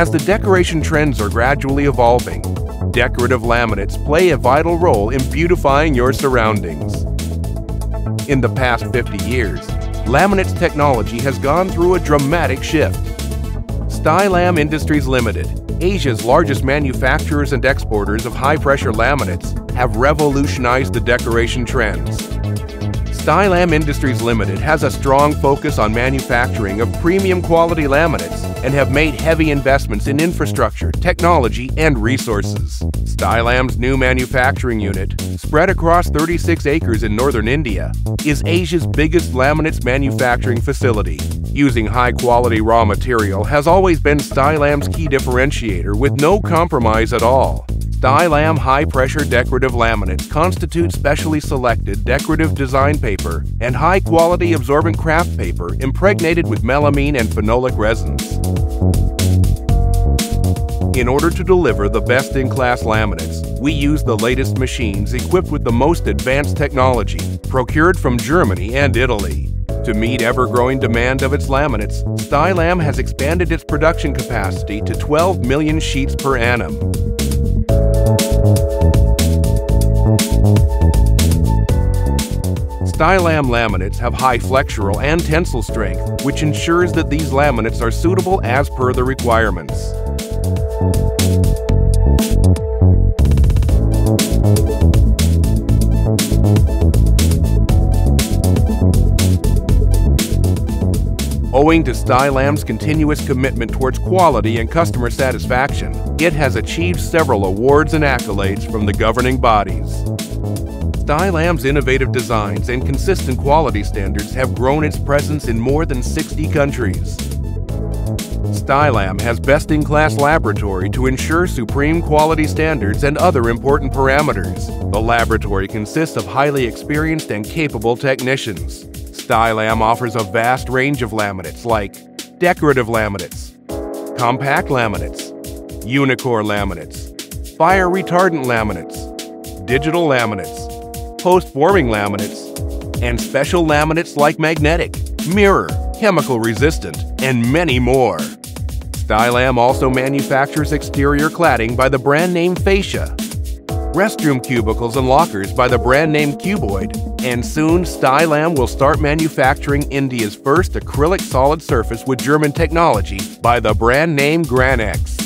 As the decoration trends are gradually evolving, decorative laminates play a vital role in beautifying your surroundings. In the past 50 years, laminates technology has gone through a dramatic shift. Stylam Industries Limited, Asia's largest manufacturers and exporters of high-pressure laminates, have revolutionized the decoration trends. Stylam Industries Limited has a strong focus on manufacturing of premium quality laminates and have made heavy investments in infrastructure, technology, and resources. Stylam's new manufacturing unit, spread across 36 acres in northern India, is Asia's biggest laminates manufacturing facility. Using high-quality raw material has always been Stylam's key differentiator with no compromise at all. Stylam high-pressure decorative laminates constitute specially selected decorative design paper and high-quality absorbent kraft paper impregnated with melamine and phenolic resins. In order to deliver the best-in-class laminates, we use the latest machines equipped with the most advanced technology, procured from Germany and Italy. To meet ever-growing demand of its laminates, Stylam has expanded its production capacity to 12 million sheets per annum. Stylam laminates have high flexural and tensile strength, which ensures that these laminates are suitable as per the requirements. Owing to Stylam's continuous commitment towards quality and customer satisfaction, it has achieved several awards and accolades from the governing bodies. Stylam's innovative designs and consistent quality standards have grown its presence in more than 60 countries. Stylam has best-in-class laboratory to ensure supreme quality standards and other important parameters. The laboratory consists of highly experienced and capable technicians. Stylam offers a vast range of laminates like decorative laminates, compact laminates, unicore laminates, fire retardant laminates, digital laminates, post-forming laminates, and special laminates like magnetic, mirror, chemical resistant, and many more. Stylam also manufactures exterior cladding by the brand name Fascia, restroom cubicles and lockers by the brand name Cuboid, and soon Stylam will start manufacturing India's first acrylic solid surface with German technology by the brand name Granex.